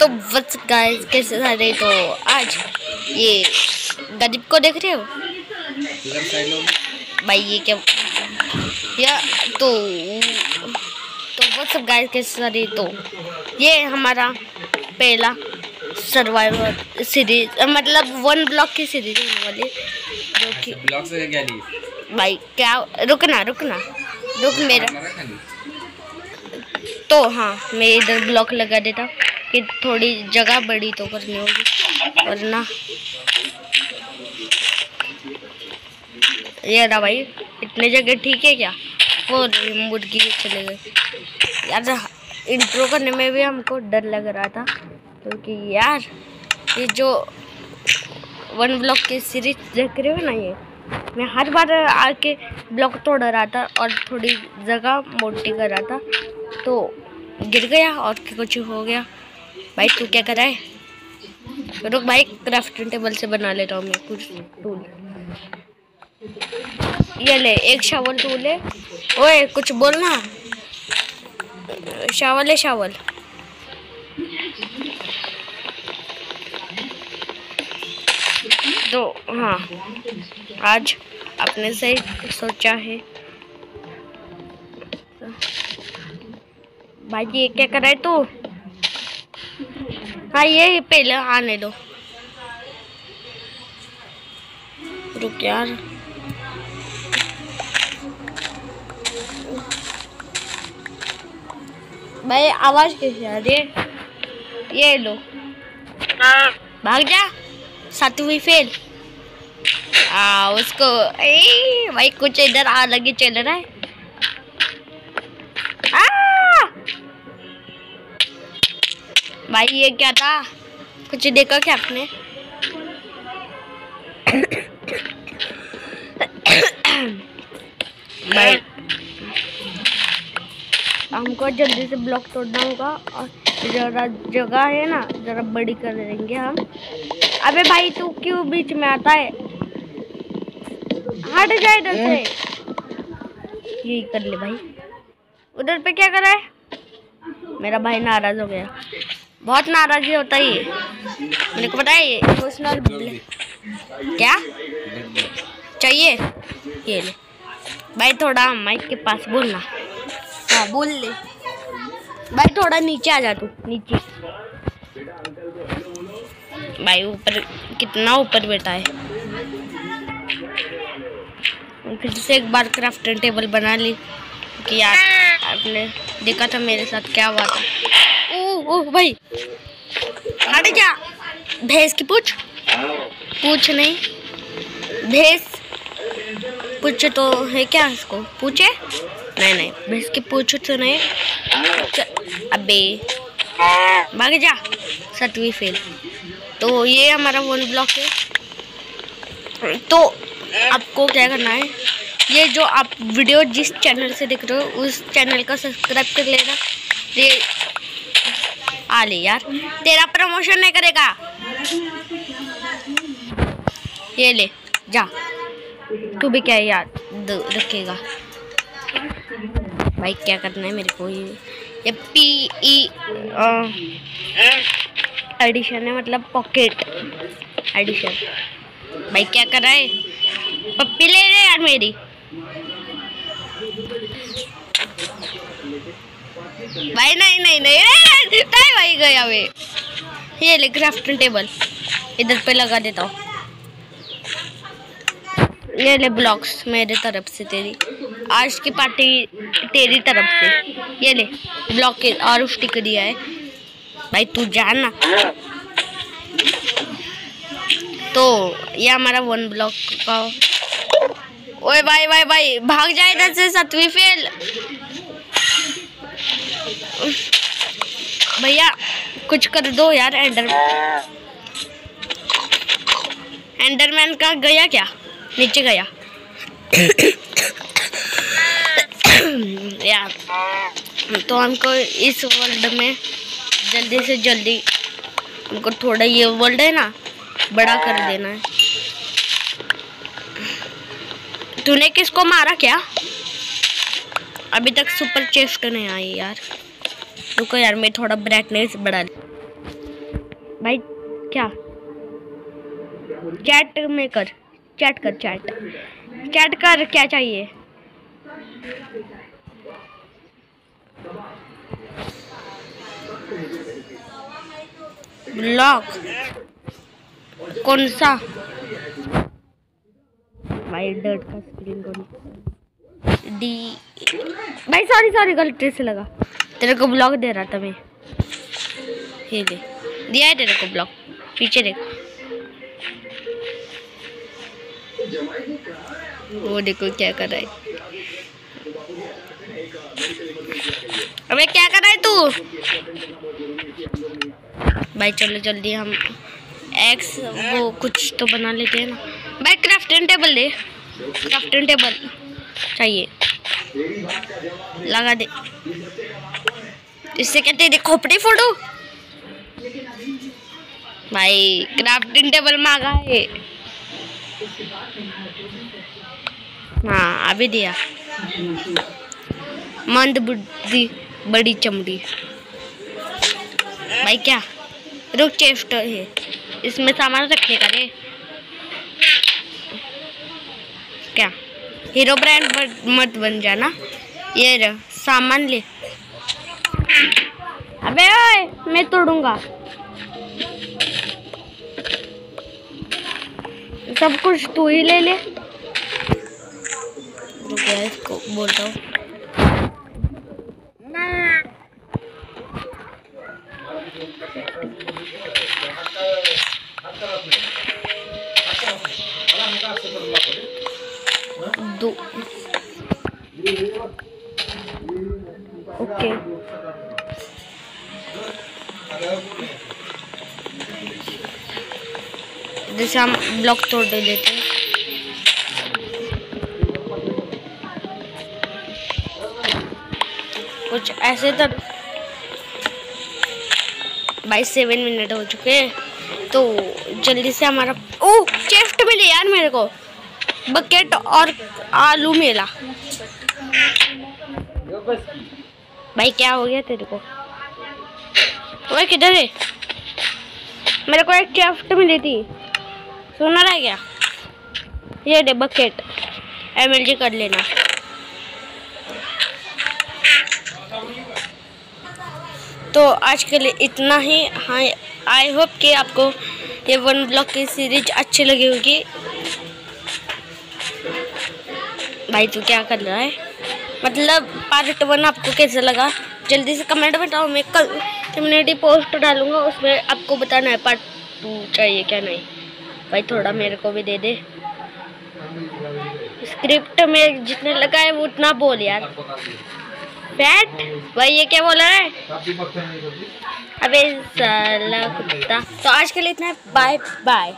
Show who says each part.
Speaker 1: तो बस गाइस कैसे सारे तो आज? ये गरीब को देख रहे हो? भाई ये क्या या तो तो बस गाइस कैसे सारे तो? ये हमारा पहला सर्वाइवर सीरीज़ मतलब वन ब्लॉक की सीरीज़ वाली। जो कि
Speaker 2: ब्लॉक से क्या
Speaker 1: भाई क्या रुकना रुकना। रुक मेरा। तो हाँ मैं इधर ब्लॉक लगा देता। कि थोड़ी जगह बड़ी तो करनी होगी, वरना ये रहा भाई, इतने जगह ठीक है क्या? वो मुर्गी चले गए। यार इंट्रो करने में भी हमको डर लग रहा था, क्योंकि तो यार, ये जो वन ब्लॉक की सीरीज़ देख रहे हो ना ये, मैं हर बार आके ब्लॉक तोड़ रहा था और थोड़ी जगह मोटी कर रहा था तो गिर गया और कुछ हो गया। भाई, तू क्या कर रहा है? रुक भाई क्राफ्टिंग टेबल से बना लेता हूँ मैं कुछ टूल ये ले, एक शावल टूल ले। ओए, कुछ बोलना शावल है शावल तो हाँ आज आपने सही सोचा है। भाई, ये क्या कर रहा है तू? हाँ ये पहले आने दो। रुक यार। भाई आवाज़ कैसे आ रही है? ये लो। भाग जा। सातवीं फेल। आ उसको ए भाई कुछ इधर आ लगे चल रहा है। भाई ये क्या था? कुछ देखा क्या आपने? भाई हमको जल्दी से ब्लॉक तोड़ना होगा और जरा जगह है ना जरा बड़ी कर देंगे हम। अबे भाई तू क्यों बीच में आता है? हट जाए इधर से। यही कर ले भाई। उधर पे क्या कर रहा है? मेरा भाई नाराज़ हो गया। बहुत नाराजी होता है मेरे को पता है इमोशनल क्या? चाहिए? ये ले। भाई थोड़ा माइक के पास बोलना। हाँ बोल ले। भाई थोड़ा नीचे आ जा तू, नीचे। भाई ऊपर, कितना ऊपर बैठा है। फिर से एक बार क्राफ्टिंग टेबल बना ली, कि यार आपने देखा था मेरे साथ क्या हुआ था। ओह भाई। हट जा भैंस की पूछ? पूछ नहीं। भैंस? पूछ तो है क्या इसको? पूछे? नहीं नहीं, भैंस की पूछ तो नहीं। अबे। भाग जा। सतवीं फेल तो ये हमारा वन ब्लॉक है। तो आपको क्या करना है? ये जो आप वीडियो जिस चैनल से देख रहे हो, उस चैनल का सब्सक्राइब कर लेना। ये आ ले यार। तेरा प्रमोशन नहीं करेगा। ये ले, जा। तू भी क्या याद रखेगा। भाई, क्या करना है मेरे को ये? ये पी ई एडिशन है मतलब पॉकेट एडिशन भाई, क्या कर रहा है? पप्पी ले ले यार मेरी। भाई नहीं नहीं नहीं नहीं, नहीं भाई गया वे। ये ले क्राफ्टिंग टेबल इधर पे लगा देता हूँ। ये ले ब्लॉक्स मेरे तरफ़ से तेरी। आज की पार्टी तेरी तरफ़ से। ये ले ब्लॉक के और स्टिक दिया है। भाई तू जान तो ये हमारा वन ब्लॉक का ओए भाई भाई भाई भाग जाए इधर से सतवीं फेल भैया, कुछ कर दो यार एंडर एंडरमैन का गया क्या? नीचे गया। यार तो हमको इस वर्ल्ड में जल्दी से जल्दी, हमको थोड़ा ये वर्ल्ड है ना, बड़ा कर देना है। तूने किसको मारा क्या? अभी तक सुपर चेस्ट नहीं आई यार। रुको यार, मैं थोड़ा ब्राइटनेस बढ़ा भाई, क्या? चैट में कर चैट कर चैट चैट कर, क्या चाहिए? ब्लॉक कौन सा? भाई डर्ट का स्क्रीन कौन डी भाई सॉरी सॉरी गलती से लगा। तेरे को ब्लॉक दे रहा था मैं। ये दे दिया है तेरे को ब्लॉक पीछे देख। वो देखो क्या कर रहा है। अबे क्या कर रहा है तू? भाई चलो जल्दी हम एक्स वो कुछ तो बना लेते हैं ना। भाई क्राफ्टिंग टेबल दे क्राफ्टिंग टेबल चाहिए। लगा दे। इससे कहते हैं खोपड़ी फ़ोटो भाई क्राफ्टिंग टेबल मांगा है। हाँ अभी दिया। मंद बुद्धि, बड़ी चमड़ी। भाई, क्या? रुक चेस्ट है। इसमें सामान रखने का रे। क्या? हीरो ब्रांड मत बन जाना। ये रह, सामान ले। अबे ओए, मैं तोड़ूँगा। सब कुछ तू ही ले ले। इसको बोल रहा हूँ। दो। ओके। जैसे हम ब्लॉक तोड़ दे देते हैं। कुछ ऐसे तो बाईस, सेवन मिनट हो चुके हैं। तो जल्दी से हमारा ओ चेस्ट मिले यार मेरे को। बकेट और आलू मेला। भाई, क्या हो गया तेरे को? वह किधर है? मेरे को एक चेस्ट मिली थी। सुना रहा क्या ये डे बकेट एम कर लेना। तो आज के लिए इतना ही। हाँ आई होप कि आपको ये वन ब्लॉक की सीरीज़ अच्छी लगी होगी। भाई, तू क्या कर रहा है? मतलब पार्ट वन आपको कैसा लगा? जल्दी से कमेंट बताओ, मैं कल कम्युनिटी पोस्ट डालूँगा, उसमें आपको बताना है पार्ट टू चाहिए क्या नहीं। भाई थोड़ा मेरे को भी दे दे। स्क्रिप्ट में जितने लगा है वो उतना बोल यार। फैट भाई ये क्या बोला है? अबे साला कुत्ता। तो आज के लिए इतना बाय बाय